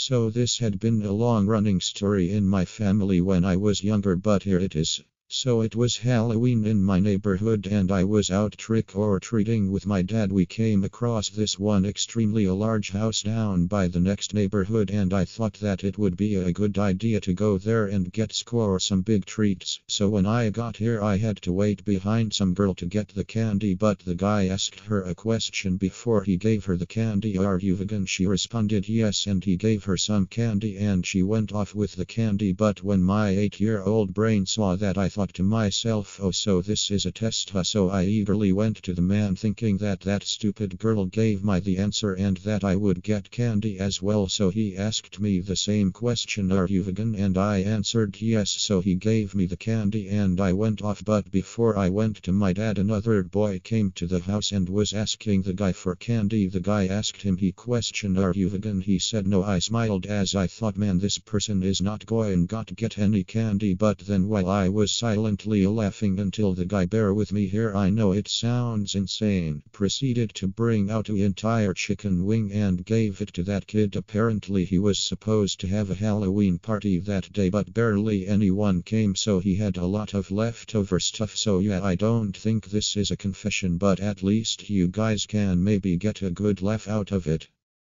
So, this had been a long running story in my family when I was younger, but here it is. So it was Halloween in my neighborhood and I was out trick or treating with my dad. We came across this one extremely large house down by the next neighborhood and I thought that it would be a good idea to go there and get score some big treats. So when I got here I had to wait behind some girl to get the candy but the guy asked her a question before he gave her the candy. Are you vegan? She responded yes and he gave her some candy and she went off with the candy but when my 8 year old brain saw that I to myself, oh, so this is a test. huh? So I eagerly went to the man thinking that that stupid girl gave me the answer and that I would get candy as well. So he asked me the same question, Are you vegan? And I answered yes. So he gave me the candy and I went off. But before I went to my dad, another boy came to the house and was asking the guy for candy. The guy asked him, he questioned, Are you vegan? He said no. I smiled as I thought, man, this person is not going to get any candy. But then while I was silently laughing until the guy, bear with me here, I know it sounds insane, proceeded to bring out an entire chicken wing and gave it to that kid. Apparently, he was supposed to have a Halloween party that day, but barely anyone came, so he had a lot of leftover stuff. So, yeah, I don't think this is a confession, but at least you guys can maybe get a good laugh out of it.